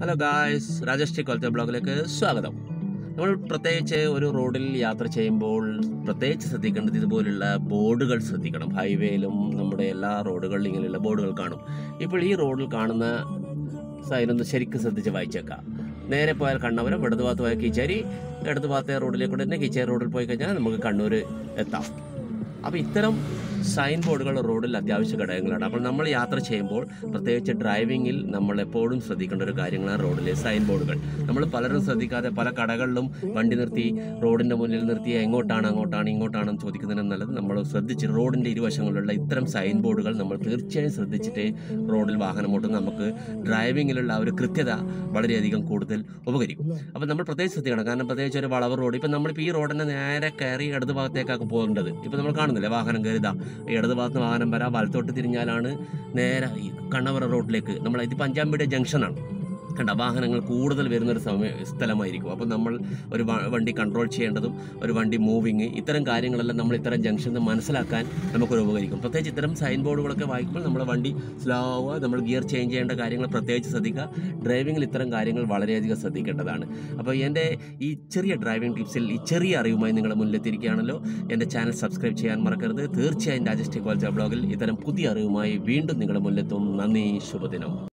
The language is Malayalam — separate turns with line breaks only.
ഹലോ ഗായ്സ് രാജേഷ് കൊലത്തെ ബ്ലോഗിലേക്ക് സ്വാഗതം. നമ്മൾ പ്രത്യേകിച്ച് ഒരു റോഡിൽ യാത്ര ചെയ്യുമ്പോൾ പ്രത്യേകിച്ച് ശ്രദ്ധിക്കേണ്ടത് ഇതുപോലുള്ള ബോർഡുകൾ ശ്രദ്ധിക്കണം. ഹൈവേയിലും നമ്മുടെ എല്ലാ റോഡുകളിലും ഇങ്ങനെയുള്ള ബോർഡുകൾ കാണും. ഇപ്പോൾ ഈ റോഡിൽ കാണുന്ന സൈൻ ഒന്ന് ശരിക്കും ശ്രദ്ധിച്ച് വായിച്ചേക്കാം. നേരെ പോയാൽ കണ്ണവരം ഇടതു ഭാഗത്ത് പോയാൽ കിച്ചേരി ഇടതു ഭാഗത്തെ റോഡിലേക്ക് തന്നെ കിച്ചേരി റോഡിൽ പോയി കഴിഞ്ഞാൽ നമുക്ക് കണ്ണൂർ എത്താം. അപ്പോൾ ഇത്തരം സൈൻ ബോർഡുകൾ റോഡിൽ അത്യാവശ്യ ഘടകങ്ങളാണ്. അപ്പോൾ നമ്മൾ യാത്ര ചെയ്യുമ്പോൾ പ്രത്യേകിച്ച് ഡ്രൈവിങ്ങിൽ നമ്മൾ എപ്പോഴും ശ്രദ്ധിക്കേണ്ട ഒരു കാര്യങ്ങളാണ് റോഡിലെ സൈൻ ബോർഡുകൾ നമ്മൾ പലരും ശ്രദ്ധിക്കാതെ പല കടകളിലും വണ്ടി നിർത്തി റോഡിന്റെ മുന്നിൽ നിർത്തി എങ്ങോട്ടാണ് അങ്ങോട്ടാണ് ഇങ്ങോട്ടാണെന്ന് ചോദിക്കുന്നതിന് നല്ലത് നമ്മൾ ശ്രദ്ധിച്ച് റോഡിന്റെ ഇരുവശങ്ങളിലുള്ള ഇത്തരം സൈൻ ബോർഡുകൾ നമ്മൾ തീർച്ചയായും ശ്രദ്ധിച്ചിട്ട് റോഡിൽ വാഹനം ഓട്ടുന്ന നമുക്ക് ഡ്രൈവിങ്ങിലുള്ള ഒരു കൃത്യത വളരെയധികം കൂടുതൽ ഉപകരിക്കും. അപ്പോൾ നമ്മൾ പ്രത്യേകിച്ച് ശ്രദ്ധിക്കണം. കാരണം പ്രത്യേകിച്ച് ഒരു വളവ് റോഡ് ഇപ്പം നമ്മളിപ്പോൾ ഈ റോഡിനെ നേരെ കയറി ഇടത് ഭാഗത്തേക്കാണ് പോകേണ്ടത് ഇപ്പം നമ്മൾ കാണുന്നില്ലേ? വാഹനം കയറിതാ ഇടത് ഭാഗത്ത് വാഹനം വരാം വലത്തോട്ട് തിരിഞ്ഞാലാണ് നേരെ കണ്ണവറ റോഡിലേക്ക്. നമ്മൾ ഇത് പഞ്ചാമ്പിയുടെ ജംഗ്ഷനാണ്. കണ്ട വാഹനങ്ങൾ കൂടുതൽ വരുന്നൊരു സമയ സ്ഥലമായിരിക്കും. അപ്പോൾ നമ്മൾ ഒരു വണ്ടി കൺട്രോൾ ചെയ്യേണ്ടതും ഒരു വണ്ടി മൂവിങ് ഇത്തരം കാര്യങ്ങളെല്ലാം നമ്മൾ ഇത്തരം ജംഗ്ഷനിൽ മനസ്സിലാക്കാൻ നമുക്കൊരു ഉപകരിക്കും. പ്രത്യേകിച്ച് ഇത്തരം സൈൻ ബോർഡുകളൊക്കെ വായിക്കുമ്പോൾ നമ്മുടെ വണ്ടി സ്ലോ ആവുക നമ്മൾ ഗിയർ ചേഞ്ച് ചെയ്യേണ്ട കാര്യങ്ങൾ പ്രത്യേകിച്ച് ശ്രദ്ധിക്കുക. ഡ്രൈവിങ്ങിൽ ഇത്തരം കാര്യങ്ങൾ വളരെയധികം ശ്രദ്ധിക്കേണ്ടതാണ്. അപ്പോൾ എന്റെ ഈ ചെറിയ ഡ്രൈവിംഗ് ടിപ്സിൽ ഈ ചെറിയ അറിവുമായി നിങ്ങളുടെ മുന്നിലെത്തിയിരിക്കുകയാണല്ലോ. എന്റെ ചാനൽ സബ്സ്ക്രൈബ് ചെയ്യാൻ മറക്കരുത്. തീർച്ചയായും രാജേഷ് ടെക്വാൾച്ച ബ്ലോഗിൽ ഇത്തരം പുതിയ അറിവുമായി വീണ്ടും നിങ്ങളുടെ മുന്നിലെത്തും. നന്ദി ശുഭദിനം.